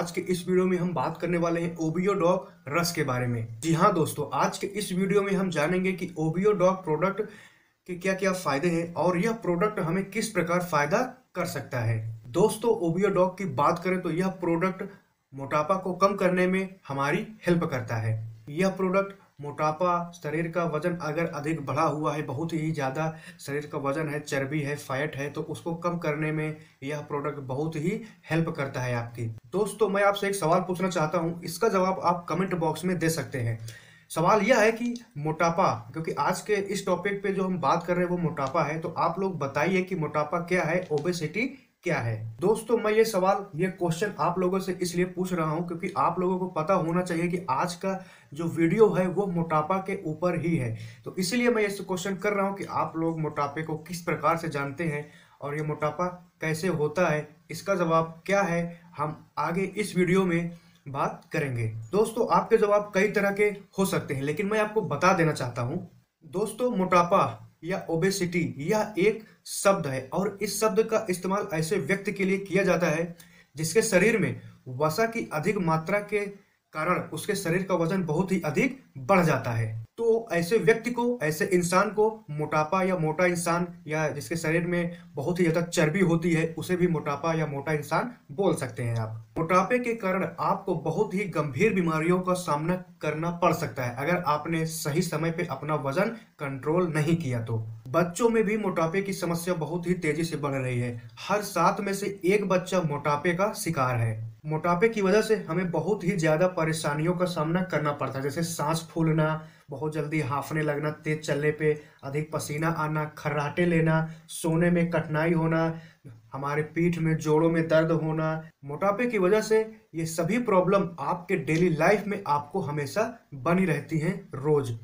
आज के इस वीडियो में हम बात करने वाले हैं ओबियो डॉग रस के बारे में। जी हाँ दोस्तों, आज के इस वीडियो में हम जानेंगे कि ओबियो डॉग प्रोडक्ट के क्या क्या फ़ायदे हैं और यह प्रोडक्ट हमें किस प्रकार फ़ायदा कर सकता है। दोस्तों, ओबियो डॉग की बात करें तो यह प्रोडक्ट मोटापा को कम करने में हमारी हेल्प करता है। यह प्रोडक्ट मोटापा शरीर का वज़न अगर अधिक बढ़ा हुआ है, बहुत ही ज़्यादा शरीर का वज़न है, चर्बी है, फैट है तो उसको कम करने में यह प्रोडक्ट बहुत ही हेल्प करता है आपकी। दोस्तों, मैं आपसे एक सवाल पूछना चाहता हूँ। इसका जवाब आप कमेंट बॉक्स में दे सकते हैं। सवाल यह है कि मोटापा, क्योंकि आज के इस टॉपिक पे जो हम बात कर रहे हैं, वो मोटापा है। तो आप लोग बताइए कि मोटापा क्या है? ओबेसिटी क्या है? दोस्तों, मैं ये सवाल, ये क्वेश्चन आप लोगों से इसलिए पूछ रहा हूँ क्योंकि आप लोगों को पता होना चाहिए कि आज का जो वीडियो है वो मोटापा के ऊपर ही है। तो इसलिए मैं ये क्वेश्चन कर रहा हूँ कि आप लोग मोटापे को किस प्रकार से जानते हैं और ये मोटापा कैसे होता है, इसका जवाब क्या है, हम आगे इस वीडियो में बात करेंगे। दोस्तों, आपके जवाब कई तरह के हो सकते हैं, लेकिन मैं आपको बता देना चाहता हूँ। दोस्तों, मोटापा या ओबेसिटी यह एक शब्द है और इस शब्द का इस्तेमाल ऐसे व्यक्ति के लिए किया जाता है जिसके शरीर में वसा की अधिक मात्रा के कारण उसके शरीर का वज़न बहुत ही अधिक बढ़ जाता है। तो ऐसे व्यक्ति को, ऐसे इंसान को, मोटापा या मोटा इंसान या जिसके शरीर में बहुत ही ज़्यादा चर्बी होती है, उसे भी मोटापा या मोटा इंसान बोल सकते हैं आप। मोटापे के कारण आपको बहुत ही गंभीर बीमारियों का सामना करना पड़ सकता है, अगर आपने सही समय पे अपना वज़न कंट्रोल नहीं किया तो। बच्चों में भी मोटापे की समस्या बहुत ही तेज़ी से बढ़ रही है। हर सात में से एक बच्चा मोटापे का शिकार है। मोटापे की वजह से हमें बहुत ही ज़्यादा परेशानियों का सामना करना पड़ता है। जैसे सांस फूलना, बहुत जल्दी हाफने लगना, तेज चलने पे अधिक पसीना आना, खर्राटे लेना, सोने में कठिनाई होना, हमारे पीठ में, जोड़ों में दर्द होना, मोटापे की वजह से ये सभी प्रॉब्लम आपके डेली लाइफ में आपको हमेशा बनी रहती हैं रोज।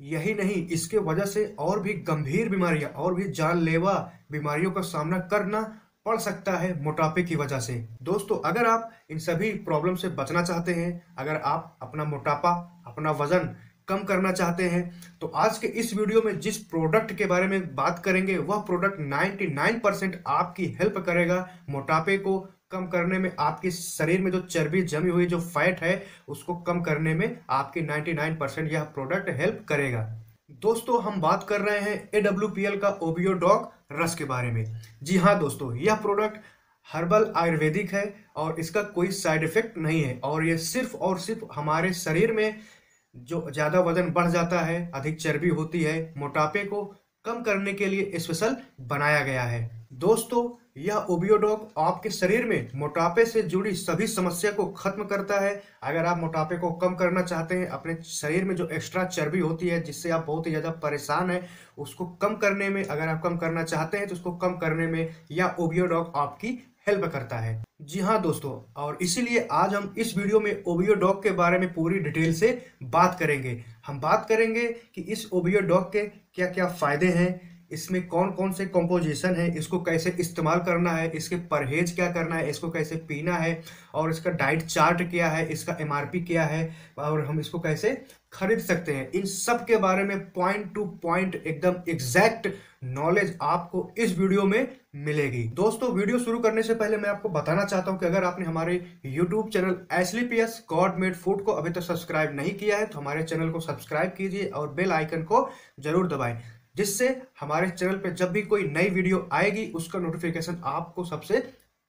यही नहीं, इसके वजह से और भी गंभीर बीमारियाँ, और भी जानलेवा बीमारियों का सामना करना पड़ सकता है मोटापे की वजह से। दोस्तों, अगर आप इन सभी प्रॉब्लम से बचना चाहते हैं, अगर आप अपना मोटापा, अपना वज़न कम करना चाहते हैं तो आज के इस वीडियो में जिस प्रोडक्ट के बारे में बात करेंगे, वह प्रोडक्ट 99 परसेंट आपकी हेल्प करेगा मोटापे को कम करने में। आपके शरीर में जो चर्बी जमी हुई, जो फैट है, उसको कम करने में आपकी 99 परसेंट यह प्रोडक्ट हेल्प करेगा। दोस्तों, हम बात कर रहे हैं ए डब्ल्यू पी एल का ओबियो डॉग रस के बारे में। जी हाँ दोस्तों, यह प्रोडक्ट हर्बल आयुर्वेदिक है और इसका कोई साइड इफ़ेक्ट नहीं है और यह सिर्फ़ और सिर्फ़ हमारे शरीर में जो ज़्यादा वज़न बढ़ जाता है, अधिक चर्बी होती है, मोटापे को कम करने के लिए स्पेशल बनाया गया है। दोस्तों, यह ओबियोडॉग आपके शरीर में मोटापे से जुड़ी सभी समस्या को खत्म करता है। अगर आप मोटापे को कम करना चाहते हैं, अपने शरीर में जो एक्स्ट्रा चर्बी होती है, जिससे आप बहुत ही ज़्यादा परेशान हैं, उसको कम करने में, अगर आप कम करना चाहते हैं तो उसको कम करने में यह ओबियोडॉग आपकी हेल्प करता है। जी हाँ दोस्तों, और इसीलिए आज हम इस वीडियो में ओबियो डॉग के बारे में पूरी डिटेल से बात करेंगे। हम बात करेंगे कि इस ओबियो डॉग के क्या क्या फ़ायदे हैं इसमें कौन कौन से कंपोजिशन है, इसको कैसे इस्तेमाल करना है, इसके परहेज क्या करना है, इसको कैसे पीना है, और इसका डाइट चार्ट क्या है, इसका एमआरपी क्या है, और हम इसको कैसे खरीद सकते हैं। इन सब के बारे में पॉइंट टू पॉइंट एकदम एग्जैक्ट नॉलेज आपको इस वीडियो में मिलेगी। दोस्तों वीडियो शुरू करने से पहले मैं आपको बताना चाहता हूँ कि अगर आपने हमारे YouTube channel एसली P S God made food को अभी तक सब्सक्राइब नहीं किया है तो हमारे चैनल को सब्सक्राइब कीजिए और बेल आइकन को ज़रूर दबाएँ। जिससे हमारे चैनल पर जब भी कोई नई वीडियो आएगी, उसका नोटिफिकेशन आपको सबसे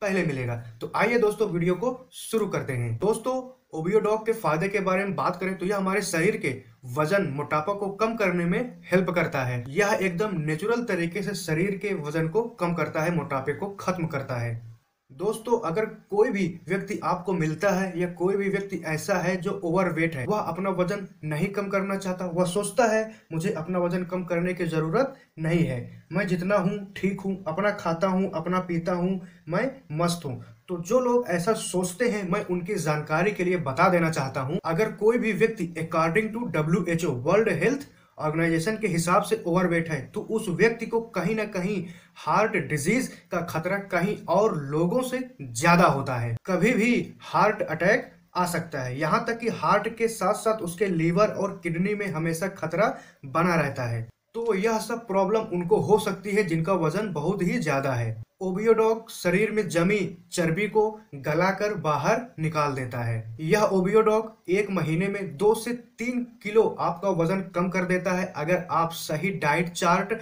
पहले मिलेगा। तो आइए दोस्तों, वीडियो को शुरू करते हैं। दोस्तों ओबियोडॉग के फ़ायदे के बारे में बात करें तो यह हमारे शरीर के वज़न, मोटापा को कम करने में हेल्प करता है। यह एकदम नेचुरल तरीके से शरीर के वज़न को कम करता है, मोटापे को खत्म करता है। दोस्तों, अगर कोई भी व्यक्ति आपको मिलता है या कोई भी व्यक्ति ऐसा है जो ओवरवेट है, वह अपना वज़न नहीं कम करना चाहता, वह सोचता है, मुझे अपना वज़न कम करने की ज़रूरत नहीं है। मैं जितना हूँ, ठीक हूँ, अपना खाता हूँ, अपना पीता हूँ, मैं मस्त हूँ। तो जो लोग ऐसा सोचते हैं, मैं उनकी जानकारी के लिए बता देना चाहता हूँ। अगर कोई भी व्यक्ति according to WHO world health organisation के हिसाब से ओवरवेट है तो उस व्यक्ति को कहीं ना कहीं हार्ट डिज़ीज़ का खतरा कहीं और लोगों से ज़्यादा होता है। कभी भी हार्ट अटैक आ सकता है। यहाँ तक कि हार्ट के साथ साथ उसके लीवर और किडनी में हमेशा खतरा बना रहता है। तो यह सब प्रॉब्लम उनको हो सकती है जिनका वज़न बहुत ही ज़्यादा है। ओबियोडॉग शरीर में जमी चर्बी को गलाकर बाहर निकाल देता है। यह ओबियोडॉग एक महीने में दो से तीन किलो आपका वज़न कम कर देता है। अगर आप सही डाइट चार्ट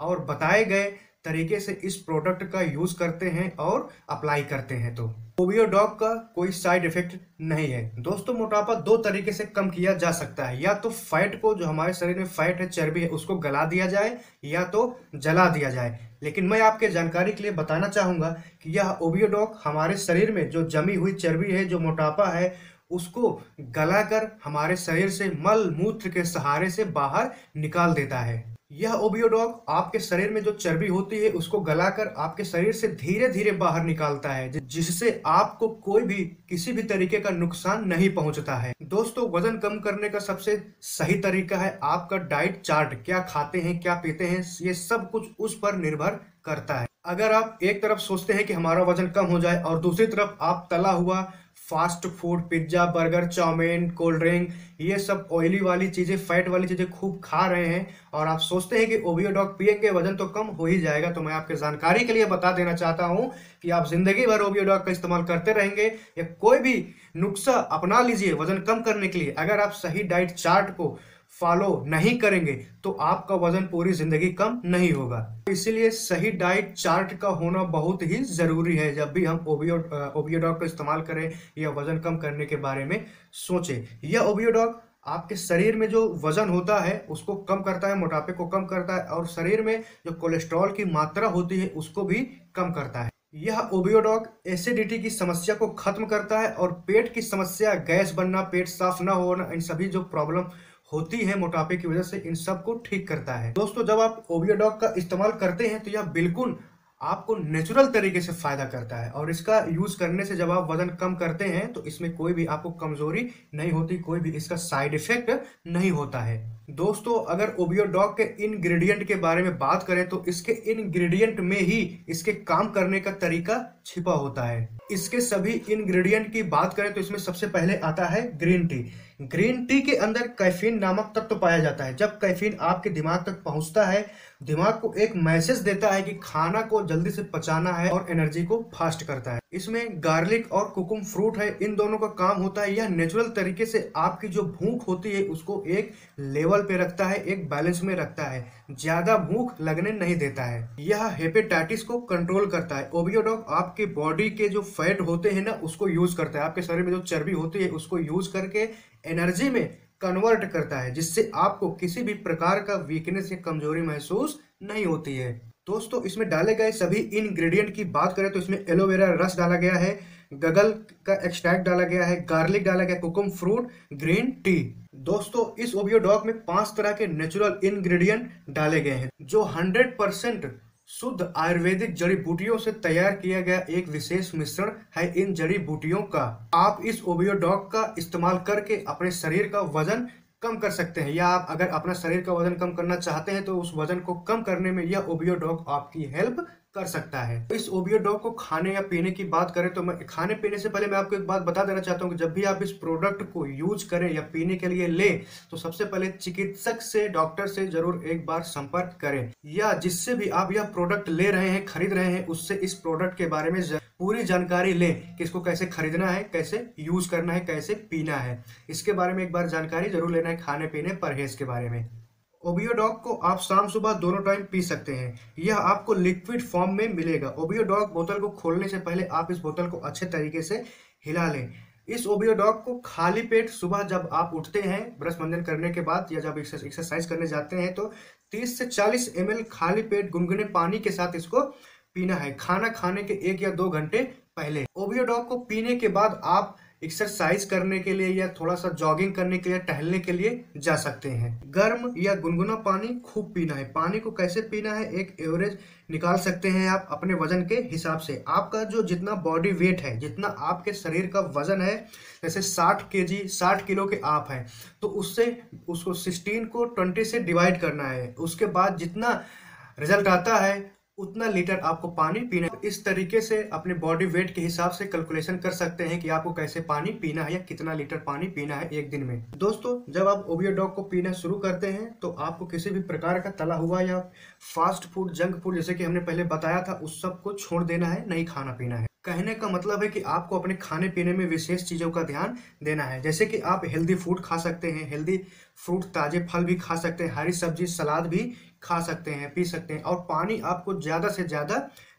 और बताए गए तरीके से इस प्रोडक्ट का यूज़ करते हैं और अप्लाई करते हैं तो। ओबियोडॉग का कोई साइड इफ़ेक्ट नहीं है। दोस्तों, मोटापा दो तरीके से कम किया जा सकता है। या तो फैट को जो हमारे शरीर में फैट है, चर्बी है, उसको गला दिया जाए या तो जला दिया जाए। लेकिन मैं आपके जानकारी के लिए बताना चाहूँगा कि यह ओबियोडॉग हमारे शरीर में जो जमी हुई चर्बी है, जो मोटापा है, उसको गलाकर हमारे शरीर से मल मूत्र के सहारे से बाहर निकाल देता है। यह ओबियोडॉग आपके शरीर में जो चर्बी होती है, उसको गलाकर आपके शरीर से धीरे धीरे बाहर निकालता है जिससे आपको कोई भी, किसी भी तरीके का नुकसान नहीं पहुँचता है। दोस्तों, वज़न कम करने का सबसे सही तरीका है आपका डाइट चार्ट, क्या खाते हैं, क्या पीते हैं, ये सब कुछ उस पर निर्भर करता है। अगर आप एक तरफ़ सोचते हैं कि हमारा वज़न कम हो जाए और दूसरी तरफ़ आप तला हुआ fast food, pizza, burger, chow mein, cold drink, ये सब ऑयली वाली चीज़ें फैट वाली चीज़ें खूब खा रहे हैं। और आप सोचते हैं कि ओबियो डॉग पियेंगे वज़न तो कम हो ही जाएगा तो मैं आपके जानकारी के लिए बता देना चाहता हूँ कि आप ज़िंदगी भर ओबियो डॉग का इस्तेमाल करते रहेंगे, या कोई भी नुस्खा अपना लीजिए वज़न कम करने के लिए। अगर आप सही डाइट चार्ट को फॉलो नहीं करेंगे तो आपका वज़न पूरी ज़िंदगी कम नहीं होगा। इसीलिए सही डाइट चार्ट का होना बहुत ही ज़रूरी है। जब भी हम ओबियो ओबियोडॉग का इस्तेमाल करें या वज़न कम करने के बारे में सोचें। यह ओबियोडॉग आपके शरीर में जो वज़न होता है, उसको कम करता है, मोटापे को कम करता है और शरीर में जो कोलेस्ट्रॉल की मात्रा होती है, उसको भी कम करता है। यह ओबियोडॉग एसिडिटी की समस्या को खत्म करता है और पेट की समस्या, गैस बनना, पेट साफ़ ना होना, इन सभी जो प्रॉब्लम होती है मोटापे की वजह से इन सबको ठीक करता है। दोस्तों, जब आप ओबियोडॉग का इस्तेमाल करते हैं तो यह बिल्कुल आपको नेचुरल तरीके से फ़ायदा करता है। और इसका यूज़ करने से जब आप वज़न कम करते हैं तो इसमें कोई भी आपको कमज़ोरी नहीं होती, कोई भी इसका साइड इफ़ेक्ट नहीं होता है। दोस्तों, अगर ओबियोडॉग के इंग्रेडिएंट के बारे में बात करें तो इसके इंग्रेडिएंट में ही इसके काम करने का तरीका छिपा होता है। इसके सभी इंग्रेडिएंट की बात करें तो इसमें सबसे पहले आता है ग्रीन टी ग्रीन टी के अंदर कैफीन नामक तत्व तो पाया जाता है। जब कैफीन आपके दिमाग तक पहुँचता है, दिमाग को एक मैसेज देता है कि खाना को जल्दी से पचाना है और एनर्जी को फास्ट करता है। इसमें गार्लिक और कुकुम फ्रूट है, इन दोनों का काम होता है, यह नेचुरल तरीके से आपकी जो भूख होती है, उसको एक लेवल पे रखता है, एक बैलेंस में रखता है। ज़्यादा भूख लगने नहीं देता है। यह हेपेटाइटिस को कंट्रोल करता है। ओबियोडॉग आपके बॉडी के जो फैट होते हैं ना, उसको यूज़ करता है। आपके शरीर में जो चर्बी होती है, उसको यूज़ करके एनर्जी में कन्वर्ट करता है, जिससे आपको किसी भी प्रकार का वीकनेस या कमज़ोरी महसूस नहीं होती है। दोस्तों, इसमें डाले गए सभी इंग्रेडिएंट की बात करें तो इसमें एलोवेरा रस डाला गया है, गगल का एक्सट्रैक्ट डाला गया है गार्लिक डाला गया कुकुम फ्रूट ग्रीन टी दोस्तों, इस ओबियो डॉग में पाँच तरह के नेचुरल इंग्रेडिएंट डाले गए हैं, जो 100 परसेंट शुद्ध आयुर्वेदिक जड़ी बूटियों से तैयार किया गया एक विशेष मिश्रण है इन जड़ी बूटियों का। आप इस ओबियो डॉग का इस्तेमाल करके अपने शरीर का वज़न कम कर सकते हैं। या आप अगर अपना शरीर का वज़न कम करना चाहते हैं तो उस वज़न को कम करने में यह ओबियो डॉग आपकी हेल्प कर सकता है। इस ओबियो डॉग को खाने या पीने की बात करें तो मैं, खाने पीने से पहले मैं आपको एक बात बता देना चाहता हूँ कि जब भी आप इस प्रोडक्ट को यूज़ करें या पीने के लिए ले तो सबसे पहले चिकित्सक से डॉक्टर से ज़रूर एक बार संपर्क करें। या जिससे भी आप यह प्रोडक्ट ले रहे हैं, खरीद रहे हैं, उससे इस प्रोडक्ट के बारे में पूरी जानकारी लें कि इसको कैसे खरीदना है, कैसे यूज़ करना है, कैसे पीना है। इसके बारे में एक बार जानकारी ज़रूर लेना है खाने पीने परहेज के बारे में। ओबियोडॉग को आप शाम सुबह दोनों टाइम पी सकते हैं। यह आपको लिक्विड फॉर्म में मिलेगा। ओबियोडॉग बोतल को खोलने से पहले आप इस बोतल को अच्छे तरीके से हिला लें। इस ओबियोडॉग को खाली पेट सुबह जब आप उठते हैं, ब्रश मंजन करने के बाद या जब एक्सरसाइज करने जाते हैं तो 30 से 40 एम खाली पेट गुनगुने पानी के साथ इसको पीना है। खाना खाने के एक या दो घंटे पहले। ओबियोडॉग को पीने के बाद आप एक्सरसाइज करने के लिए या थोड़ा सा जॉगिंग करने के लिए, टहलने के लिए जा सकते हैं। गर्म या गुनगुना पानी खूब पीना है। पानी को कैसे पीना है, एक एवरेज निकाल सकते हैं आप अपने वज़न के हिसाब से। आपका जो जितना बॉडी वेट है, जितना आपके शरीर का वज़न है, जैसे 60 के जी साठ किलो के आप हैं तो उससे, उसको 16 को 20 से डिवाइड करना है। उसके बाद जितना रिज़ल्ट आता है उतना लीटर आपको पानी पीना इस तरीके से अपने बॉडी वेट के हिसाब से कैलकुलेशन कर सकते हैं कि आपको कैसे पानी पीना है या कितना लीटर पानी पीना है एक दिन में। दोस्तों, जब आप ओबियो डॉग को पीना शुरू करते हैं तो आपको किसी भी प्रकार का तला हुआ या फास्ट फ़ूड जंक फ़ूड जैसे कि हमने पहले बताया था, उस सबको छोड़ देना है, नहीं खाना पीना है। कहने का मतलब है कि आपको अपने खाने पीने में विशेष चीज़ों का ध्यान देना है, जैसे कि आप हेल्दी फ़ूड खा सकते हैं हेल्दी फ्रूट ताजे फल भी खा सकते हैं, हरी सब्ज़ी, सलाद भी खा सकते हैं, पी सकते हैं और पानी आपको ज़्यादा से ज़्यादा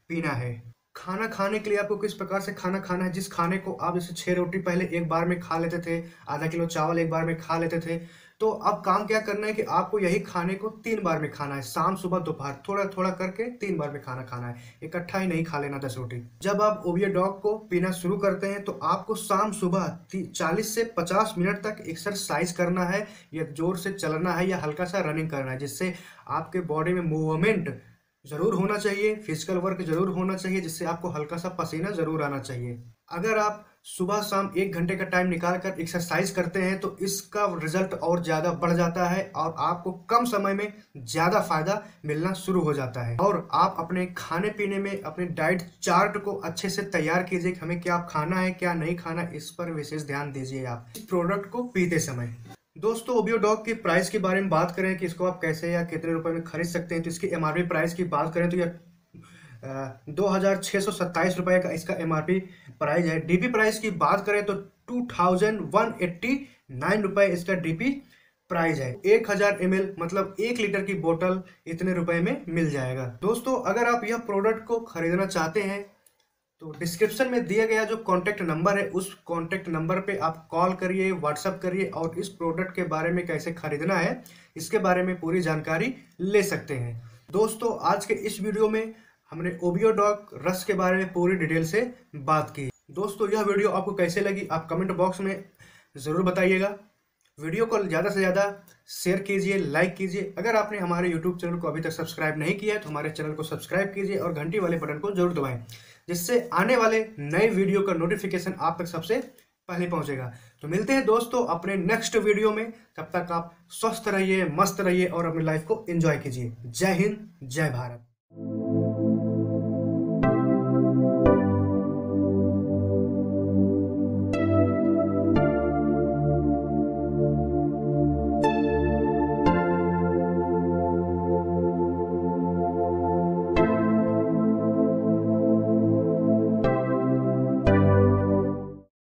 पीना है। खाना खाने के लिए आपको किस प्रकार से खाना खाना है? जिस खाने को आप जैसे छः रोटी पहले एक बार में खा लेते थे, आधा किलो चावल एक बार में खा लेते थे तो अब काम क्या करना है कि आपको यही खाने को तीन बार में खाना है। शाम, सुबह, दोपहर थोड़ा थोड़ा करके तीन बार में खाना खाना है। इकट्ठा ही नहीं खा लेना दस रोटी। जब आप ओबियो डॉग को पीना शुरू करते हैं तो आपको शाम, सुबह चालीस से पचास मिनट तक एक्सरसाइज करना है, या ज़ोर से चलना है, या हल्का सा रनिंग करना है, जिससे आपके बॉडी में मूवमेंट ज़रूर होना चाहिए, फ़िज़िकल वर्क ज़रूर होना चाहिए, जिससे आपको हल्का सा पसीना ज़रूर आना चाहिए। अगर आप सुबह शाम एक घंटे का टाइम निकाल कर एक्सरसाइज करते हैं तो इसका रिज़ल्ट और ज़्यादा बढ़ जाता है और आपको कम समय में ज़्यादा फ़ायदा मिलना शुरू हो जाता है। और आप अपने खाने पीने में, अपने डाइट चार्ट को अच्छे से तैयार कीजिए कि हमें क्या खाना है, क्या नहीं खाना, इस पर विशेष ध्यान दीजिए आप इस प्रोडक्ट को पीते समय। दोस्तों ओबियो डॉग के प्राइस के बारे में बात करें कि इसको आप कैसे या कितने रुपए में खरीद सकते हैं तो इसकी एमआरपी प्राइस की बात करें तो यह दो हज़ार छः सौ सत्ताईस रुपये का इसका एम प्राइस है। डीपी प्राइस की बात करें तो two thousand one eighty nine रुपये इसका डीपी प्राइस है। एक हज़ार एम मतलब एक लीटर की बोतल इतने रुपए में मिल जाएगा। दोस्तों, अगर आप यह प्रोडक्ट को खरीदना चाहते हैं तो डिस्क्रिप्शन में दिया गया जो कॉन्टेक्ट नंबर है, उस कॉन्टेक्ट नंबर पे आप कॉल करिए व्हाट्सअप करिए और इस प्रोडक्ट के बारे में कैसे खरीदना है, इसके बारे में पूरी जानकारी ले सकते हैं। दोस्तों, आज के इस वीडियो में हमने ओबियो डॉग रस के बारे में पूरी डिटेल से बात की। दोस्तों, यह वीडियो आपको कैसे लगी, आप कमेंट बॉक्स में ज़रूर बताइएगा। वीडियो को ज़्यादा से ज़्यादा शेयर कीजिए, लाइक कीजिए। अगर आपने हमारे यूट्यूब चैनल को अभी तक सब्सक्राइब नहीं किया है तो हमारे चैनल को सब्सक्राइब कीजिए और घंटी वाले बटन को ज़रूर दबाएँ, जिससे आने वाले नए वीडियो का नोटिफिकेशन आप तक सबसे पहले पहुंचेगा। तो मिलते हैं दोस्तों अपने नेक्स्ट वीडियो में। तब तक आप स्वस्थ रहिए, मस्त रहिए और अपनी लाइफ को एंजॉय कीजिए। जय हिंद, जय भारत।